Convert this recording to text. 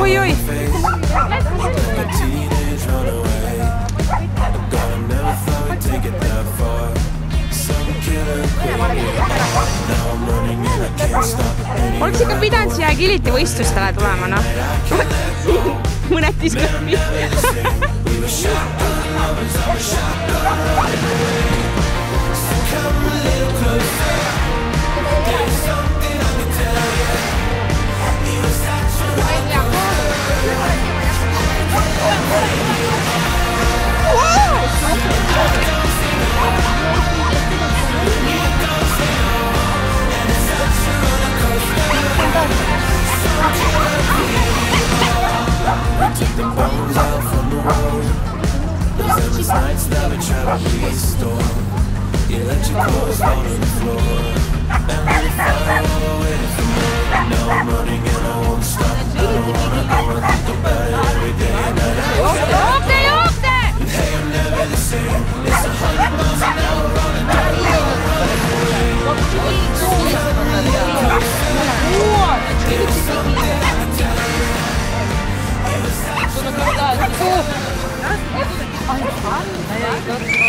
Oi, oi. oleks ikka pidanud siia Agility võistlustele tulema, noh. Desculpe. the bones out from the road Those endless nights that we try to restore You let your clothes fall on the floor And we fire all the way 아, 이거